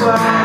Wow.